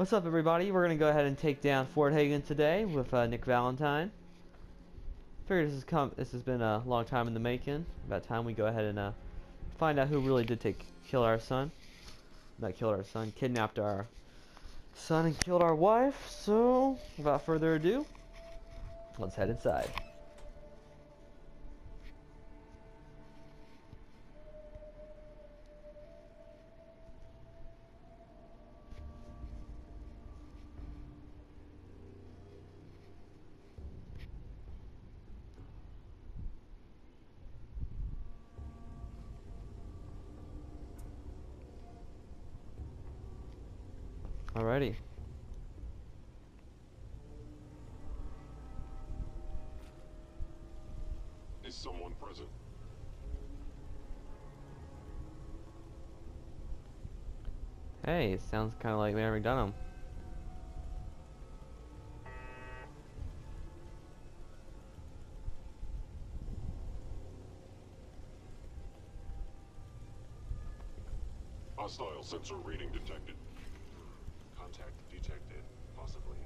What's up, everybody? We're gonna go ahead and take down Fort Hagen today with uh, Nick Valentine. Figured this has come. This has been a long time in the making. About time we go ahead and uh, find out who really did take kill our son. Not killed our son, kidnapped our son and killed our wife. So, without further ado, let's head inside. Is someone present? Hey, it sounds kind of like Mary Dunham. Hostile sensor reading detected. Contact detected, possibly.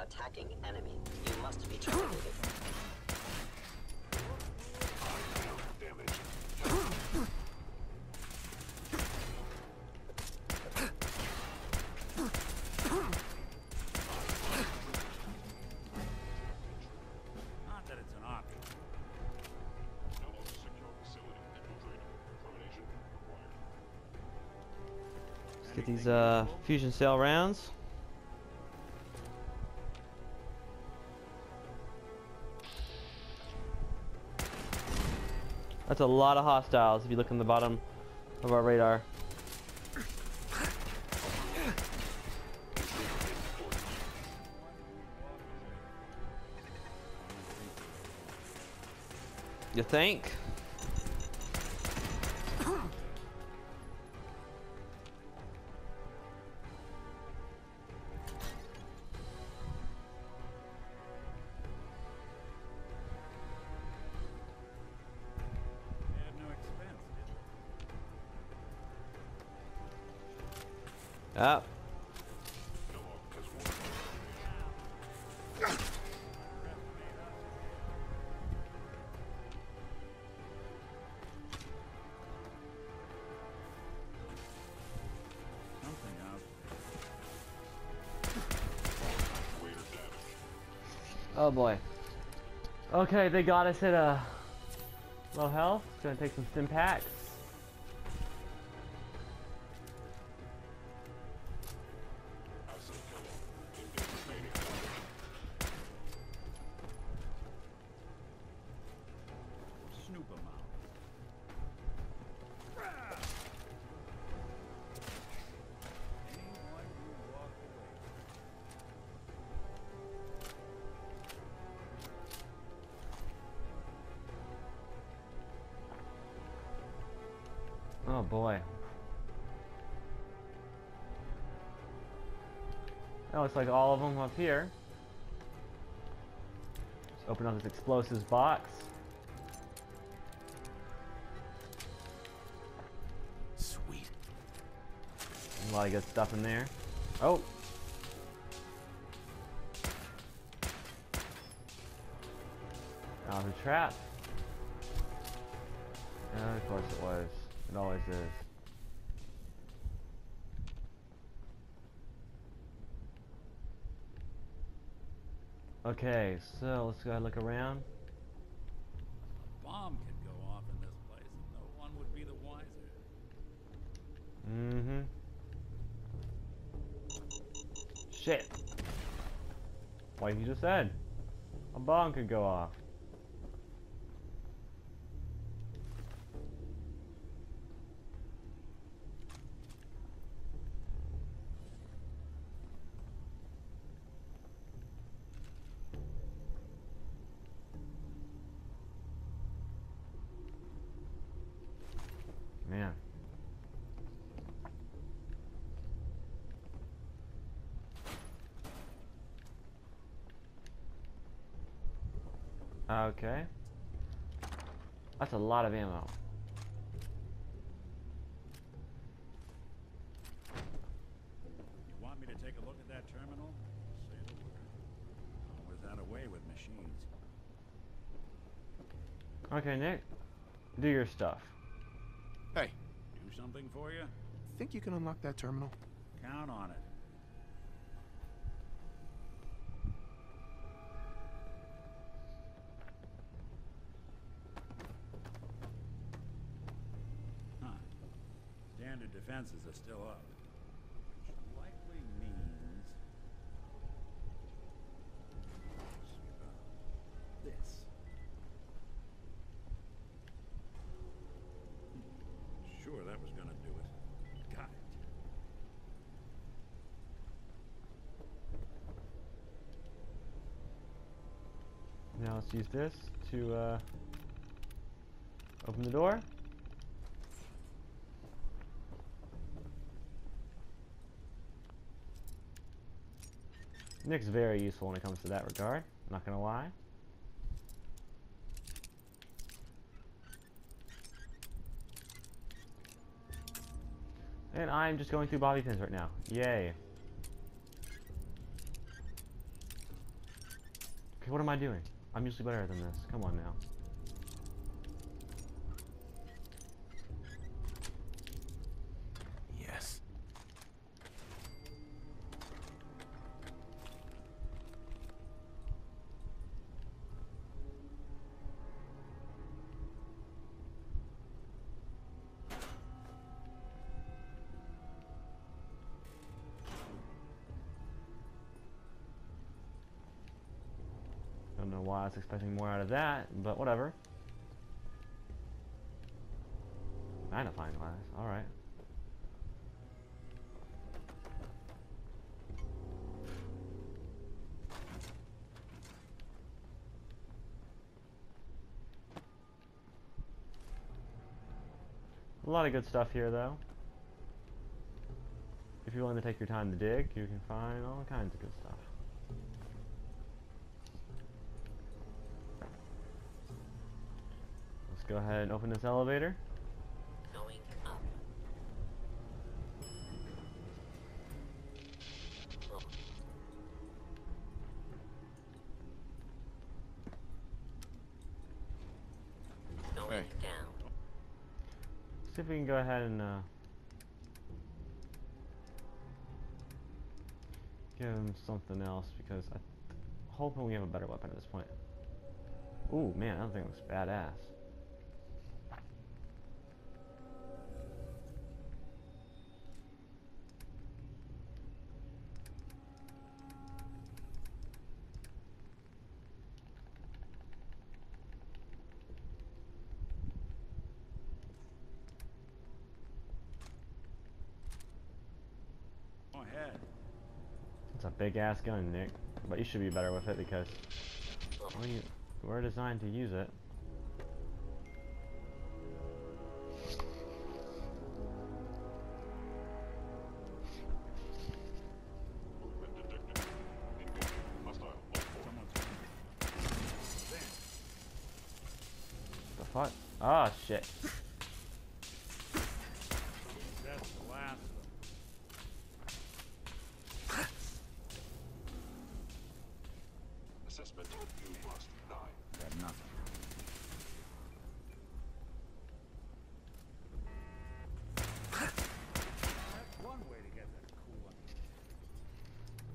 Attacking enemy. Get these uh, fusion cell rounds. That's a lot of hostiles if you look in the bottom of our radar. You think? Okay, they got us at uh, a low health. Gonna take some stim packs. Looks like all of them up here. Let's open up this explosives box. Sweet. A lot of good stuff in there. Oh! That was a trap. Yeah, of course it was. It always is. Okay, so let's go ahead and look around. A bomb could go off in this place and no one would be the wiser. Mm-hmm. Shit. Like you just said. A bomb could go off. Okay. That's a lot of ammo. You want me to take a look at that terminal? Say the word. Always out of way with machines. Okay, Nick. Do your stuff. Hey. Do something for you? Think you can unlock that terminal? Count on it. Defenses are still up. Which likely means... This. Sure, that was gonna do it. Got it. Now let's use this to uh, open the door. Nick's very useful when it comes to that regard. Not gonna lie. And I'm just going through bobby pins right now. Yay. Okay, what am I doing? I'm usually better than this. Come on now. Was expecting more out of that, but whatever. Magnifying glass, alright. A lot of good stuff here, though. If you're willing to take your time to dig, you can find all kinds of good stuff. Let's go ahead and open this elevator. Going up. Oh. Going Hey. down. See if we can go ahead and uh, give him something else because I'm hoping we have a better weapon at this point. Ooh, man, that thing looks badass. Go ahead. It's a big ass gun, Nick, but you should be better with it because well, you, we're designed to use it. Movement detected. Engage. Hostile. All four. Someone's there. The fuck? Ah, shit. That's the last of them. Assessment. You must die. Got nothing. That's one way to get that coolant.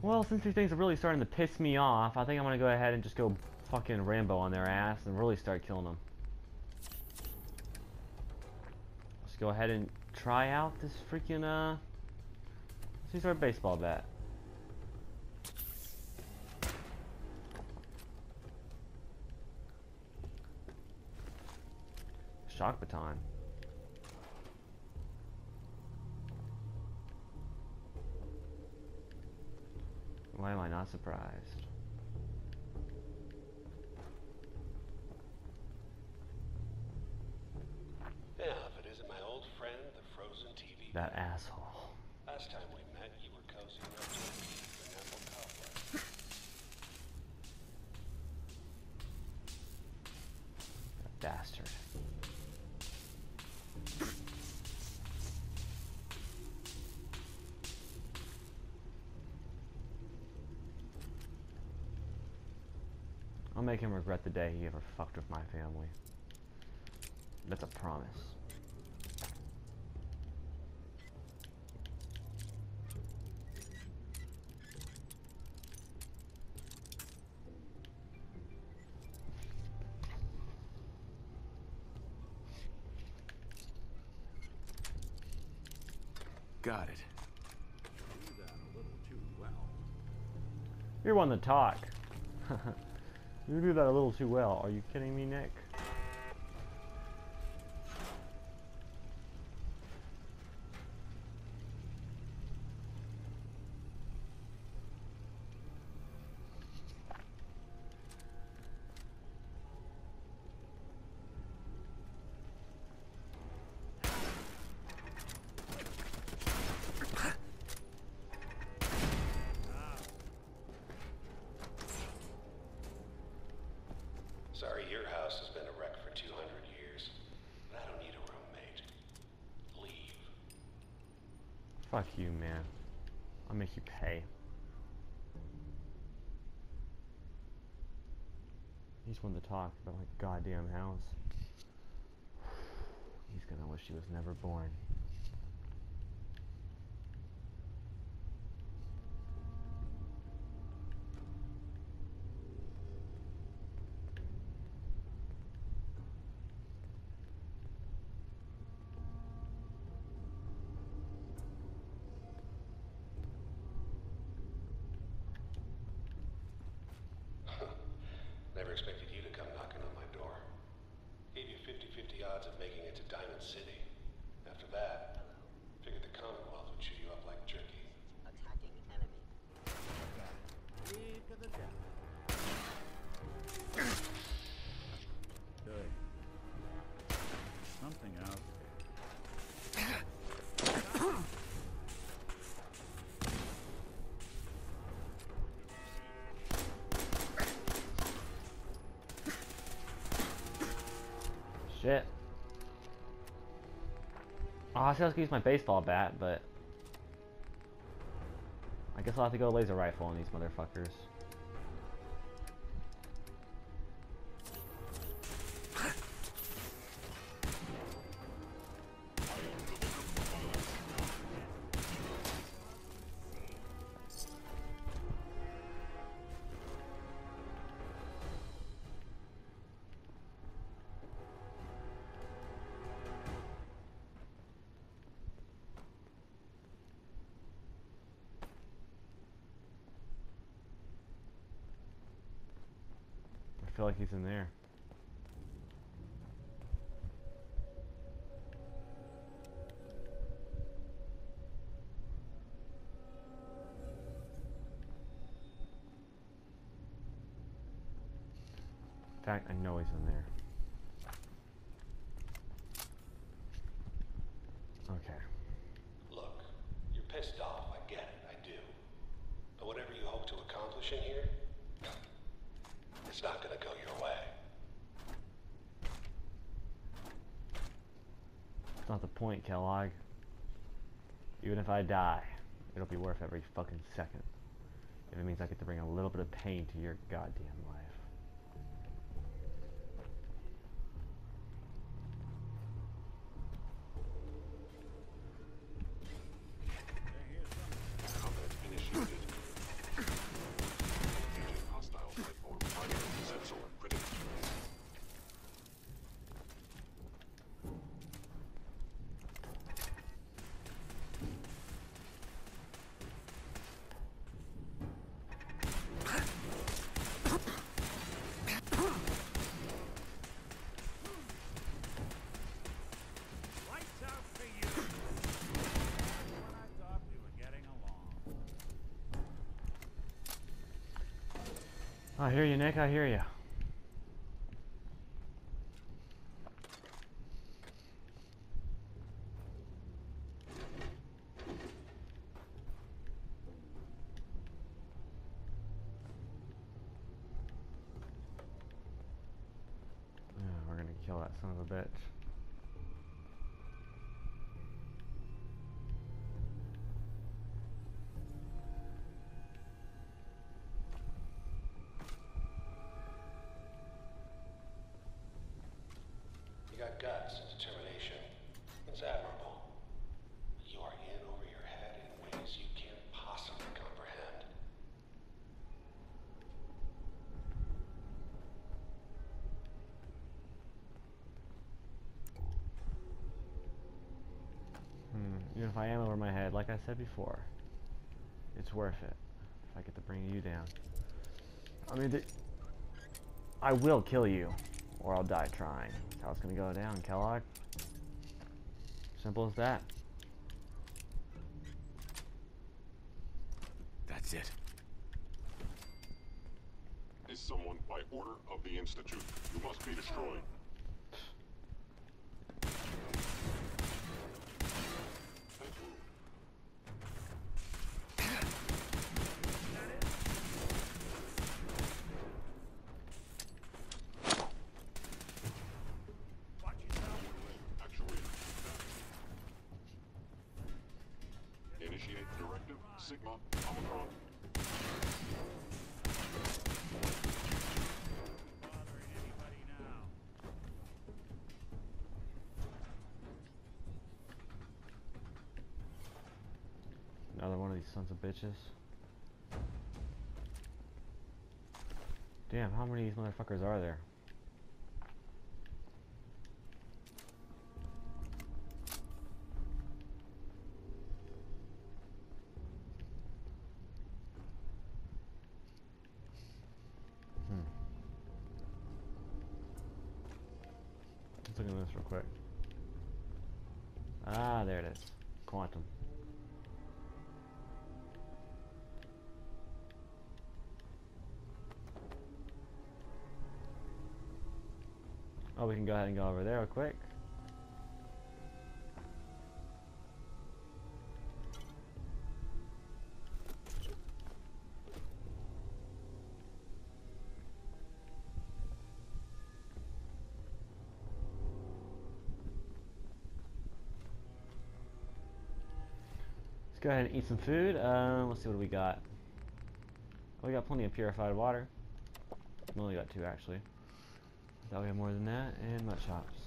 Well, since these things are really starting to piss me off, I think I'm gonna go ahead and just go fucking Rambo on their ass and really start killing them. Let's go ahead and try out this freaking, uh... Let's use our baseball bat. Shock baton. Why am I not surprised? Yeah, but isn't my old friend, the frozen TV? That asshole. Last time we met, you were cozying up to an apple cobbler. Bastard. I'll make him regret the day he ever fucked with my family. That's a promise. Got it. Do that a little too well. You're one to talk. you do that a little too well. Are you kidding me, Nick? Sorry, your house has been a wreck for 200 years. But I don't need a roommate. Leave. Fuck you, man. I'll make you pay. He's one to talk about my goddamn house. He's gonna wish he was never born. Oh, I was gonna use my baseball bat, but I guess I'll have to go laser rifle on these motherfuckers. Fact, I know he's in there. Okay. Look, you're pissed off. I get it. I do. But whatever you hope to accomplish in here, it's not gonna go your way. That's not the point, Kellogg. Even if I die, it'll be worth every fucking second. If it means I get to bring a little bit of pain to your goddamn life. Combat initiated. Engaging hostile life form. Target sensor critical. Lights out for you. When I thought we were getting along. I hear you, Nick. I hear you. Yeah, we're gonna kill that son of a bitch. I am over my head, like I said before. It's worth it. If I get to bring you down. I mean, I will kill you, or I'll die trying. That's how it's gonna go down, Kellogg. Simple as that. That's it. Is someone by order of the Institute. You must be destroyed. Initiate directive Sigma Omicron. Another one of these sons of bitches. Damn, how many of these motherfuckers are there? Go ahead and go over there real quick. Let's go ahead and eat some food. Um, let's see what we got. We got plenty of purified water. We only got two actually. We had more than that, and mutt chops.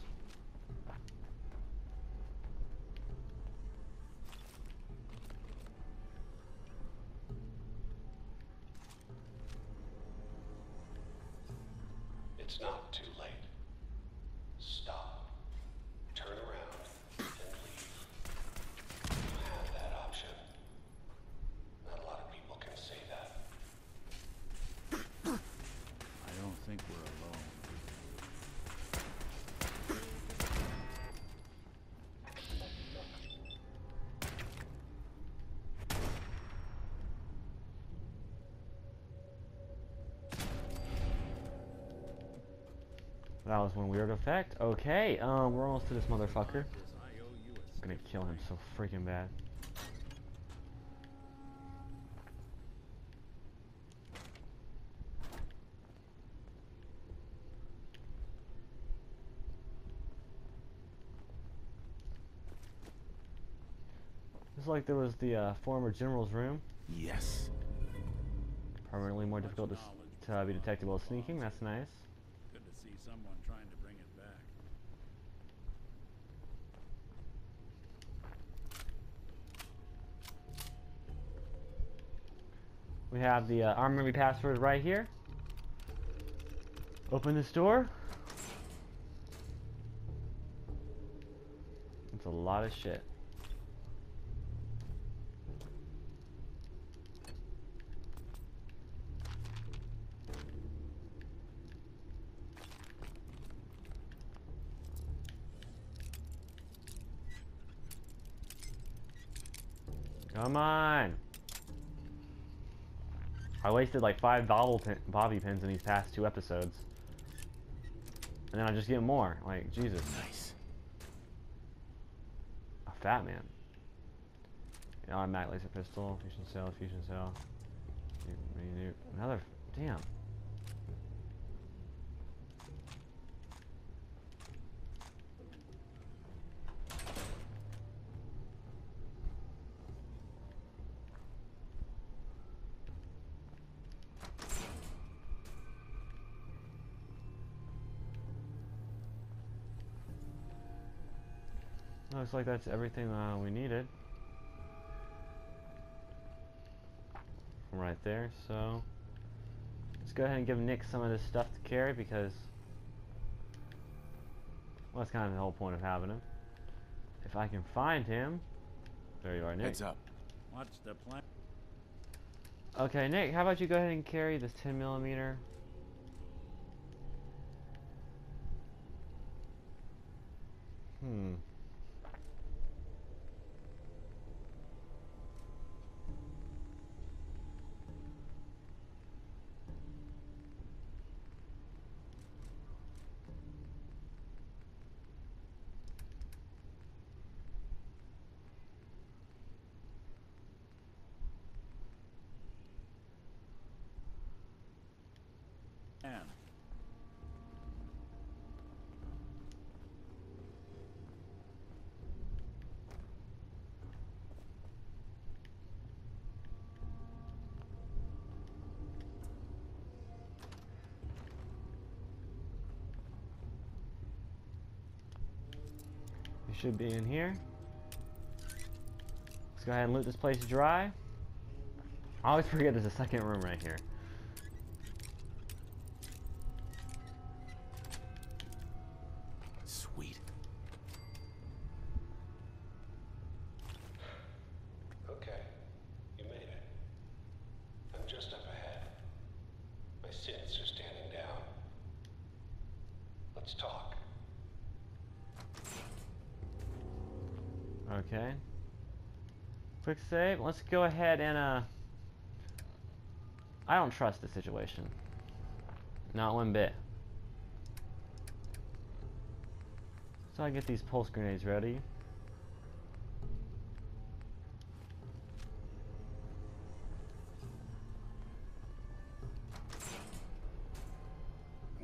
That was one weird effect. Okay, um, we're almost to this motherfucker. This I owe you a Gonna kill him so freaking bad. It's like there was the uh, former general's room. Yes. Permanently more difficult to, to uh, be detected while sneaking. That's nice. Good to see someone trying to bring it back. We have the uh, armory password right here. Open this door. It's a lot of shit. Come on. I wasted like five pin, bobby pins in these past two episodes. And then I just get more. Like, Jesus. Nice. A fat man. Yeah, automatic laser pistol, fusion cell, fusion cell. Another. Damn. Looks like that's everything uh, we needed. From right there, so let's go ahead and give Nick some of this stuff to carry because well, that's kind of the whole point of having him. If I can find him, There you are, Nick. Heads up. What's the plan? Okay, Nick, how about you go ahead and carry this 10 millimeter? Hmm. Man. You should be in here. Let's go ahead and loot this place dry. I always forget there's a second room right here. Let's go ahead and uh I don't trust the situation. Not one bit. So I get these pulse grenades ready.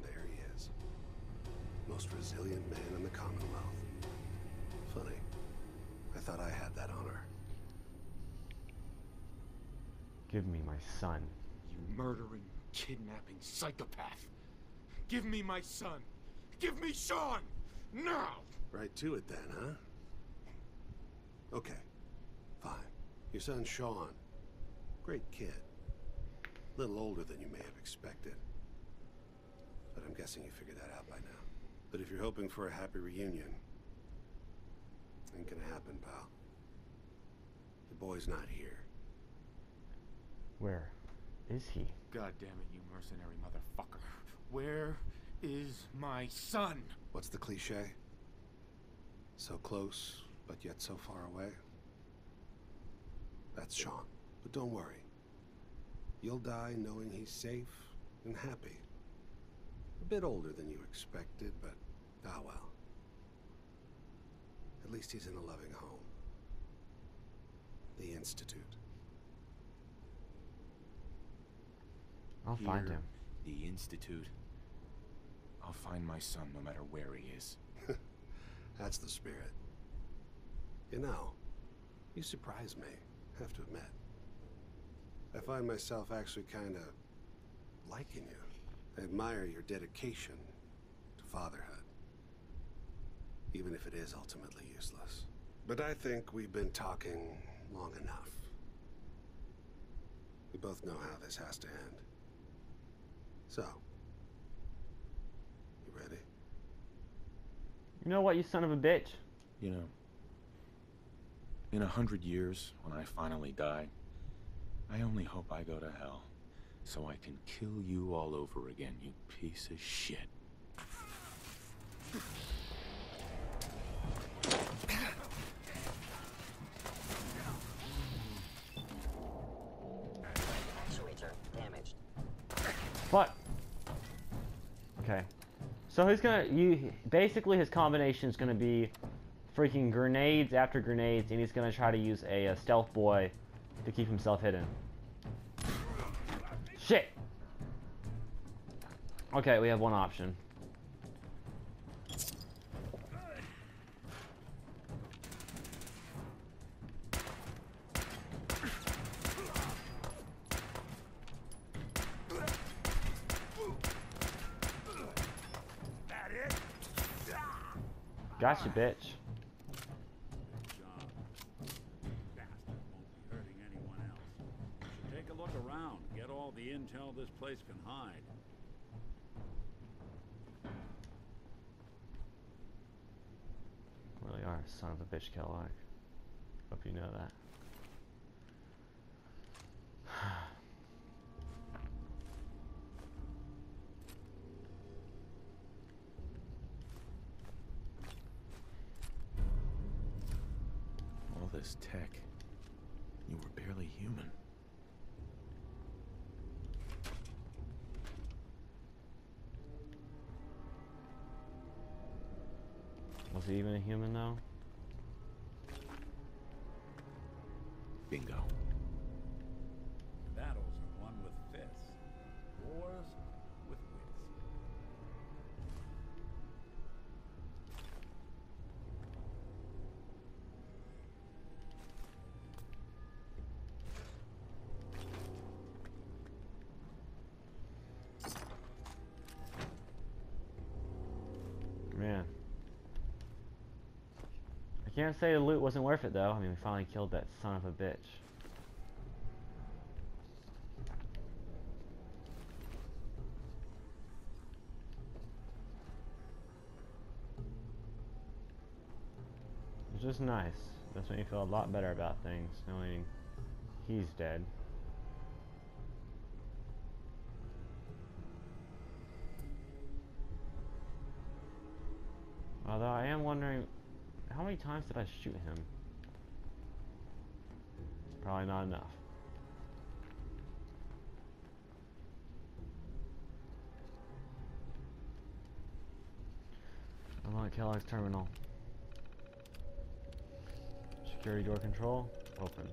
There he is. Most resilient man in the Commonwealth. Funny. I thought I had that honor. Give me my son. You murdering, kidnapping psychopath. Give me my son. Give me Sean. Now. Right to it then, huh? Okay. Fine. Your son Sean. Great kid. A little older than you may have expected. But I'm guessing you figured that out by now. But if you're hoping for a happy reunion, ain't gonna happen, pal. The boy's not here. Where is he? God damn it, you mercenary motherfucker. Where is my son? What's the cliche? So close, but yet so far away? That's Sean. But don't worry. You'll die knowing he's safe and happy. A bit older than you expected, but ah well. At least he's in a loving home. The Institute. I'll find him. The Institute. I'll find my son no matter where he is. That's the spirit. You know, you surprise me, have to admit. I find myself actually kind of liking you. I admire your dedication to fatherhood. Even if it is ultimately useless. But I think we've been talking long enough. We both know how this has to end. So, you ready? You know what, you son of a bitch? You know, in a hundred years, when I finally die, I only hope I go to hell so I can kill you all over again, you piece of shit. So he's gonna you basically his combination is gonna be freaking grenades after grenades, and he's gonna try to use a, uh stealth boy to keep himself hidden. Shit. Okay, we have one option. Else. Should take a look around, get all the intel this place can hide. Really are, son of a bitch, Kellogg. Hope you know that. All this tech. You were barely human. Was he even a human though? Can't say the loot wasn't worth it though. I mean, we finally killed that son of a bitch. It's just nice. That's make me feel a lot better about things, knowing he's dead. Although I am wondering, how many times did I shoot him? Probably not enough. I'm on Kellogg's terminal. Security door control, open.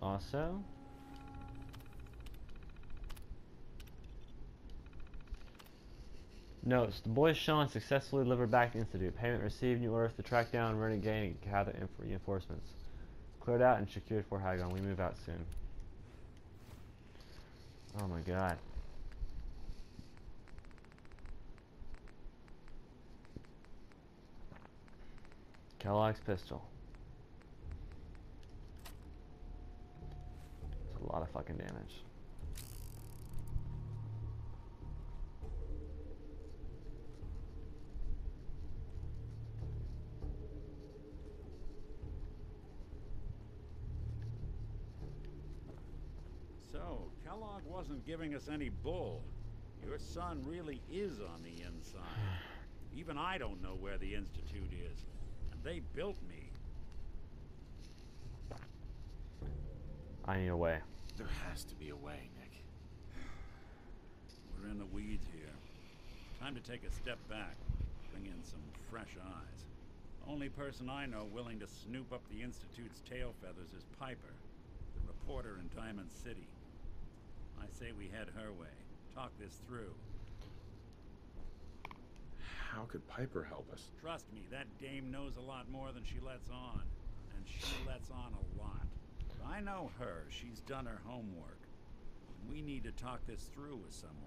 Also, Notes: The boy Sean successfully delivered back the Institute. Payment received. New orders to track down Renegade and gather inf reinforcements. Cleared out and secured Fort Hagen. We move out soon. Oh my god. Kellogg's pistol. It's a lot of fucking damage. So, Kellogg wasn't giving us any bull. Your son really is on the inside. Even I don't know where the Institute is. And they built me. I need a way. There has to be a way, Nick. We're in the weeds here. Time to take a step back, bring in some fresh eyes. The only person I know willing to snoop up the Institute's tail feathers is Piper, the reporter in Diamond City. I say we head her way, talk this through. How could Piper help us? Trust me, that dame knows a lot more than she lets on. And she lets on a lot. If I know her, she's done her homework. We need to talk this through with someone.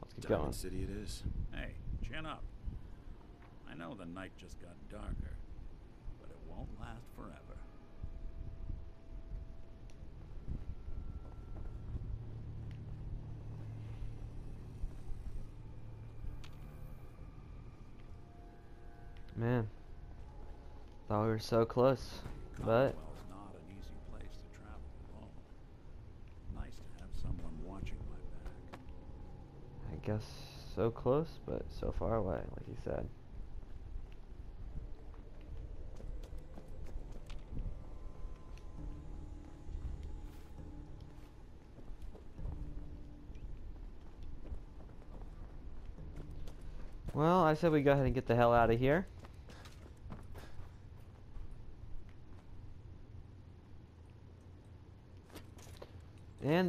Let's keep Diamond going. City it is. Hey, chin up. I know the night just got darker, but it won't last forever. Man. Thought we were so close. But not an easy place to travel alone. Nice to have someone watching my back. I guess so close, but so far away, like you said. Well, I said we go ahead and get the hell out of here.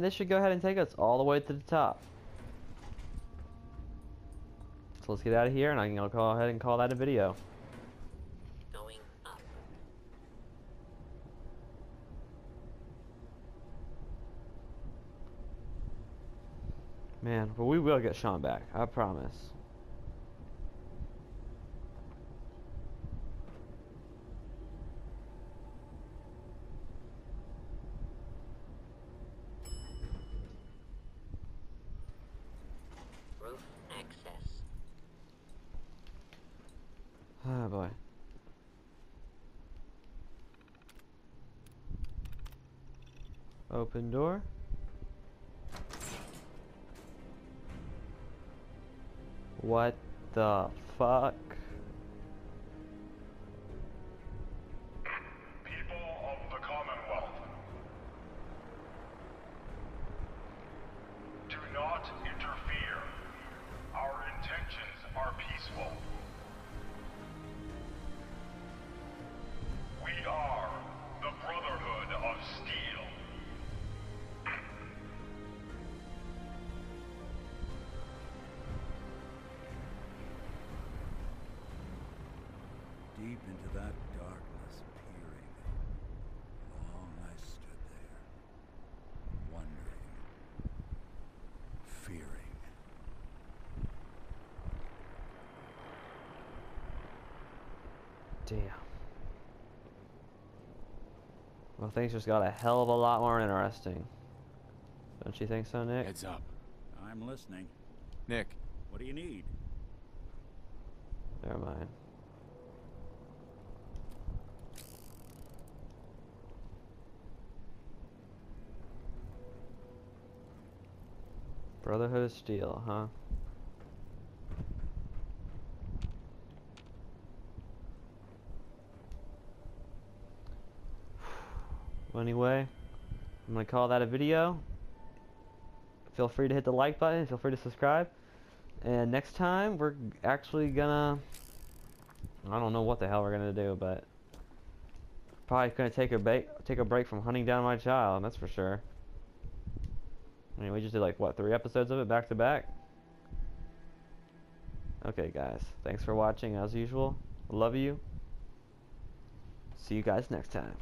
And this should go ahead and take us all the way to the top. So let's get out of here and I can go ahead and call that a video. Going up. Man, but we will get Sean back. I promise. Open door. What the fuck? Well, things just got a hell of a lot more interesting. Don't you think so, Nick? Heads up. I'm listening. Nick, What do you need? Never mind. Brotherhood of Steel, huh? Well, anyway, I'm gonna call that a video. Feel free to hit the like button. Feel free to subscribe. And next time, we're actually gonna. I don't know what the hell we're gonna do, but probably gonna take a take a break from hunting down my child. That's for sure. I mean, we just did like what three episodes of it back to back. Okay, guys, thanks for watching as usual. Love you. See you guys next time.